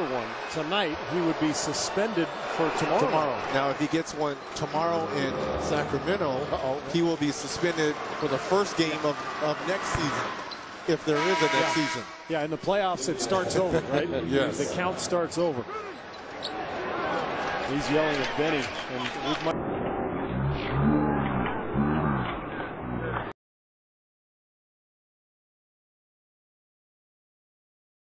one tonight, he would be suspended for tomorrow. tomorrow. Now, if he gets one tomorrow in Sacramento, Uh-oh. he will be suspended for the first game of, of next season, if there is a next Yeah. season. Yeah, in the playoffs, it starts over, right? Yes. The count starts over. He's yelling at Bennie, and we might.